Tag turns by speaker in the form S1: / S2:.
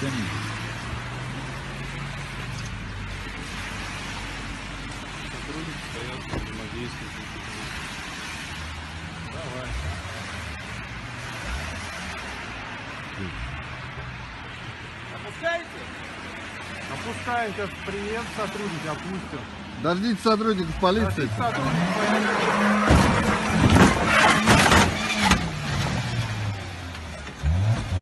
S1: тяни.
S2: Сотрудники стоят, взаимодействуют. Давай. Опускаете? Опускаем, сейчас приедет сотрудник, опустим.
S1: Дождитесь сотрудников полиции.
S2: Дождитесь сотрудников полиции.